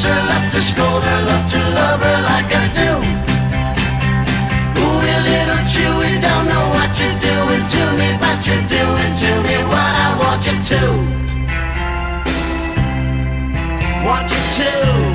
kiss her, love to scold her, love to love her like I do. Ooh, you little chewy, don't know what you're doing to me, but you're doing to me what I want you to. Want you to.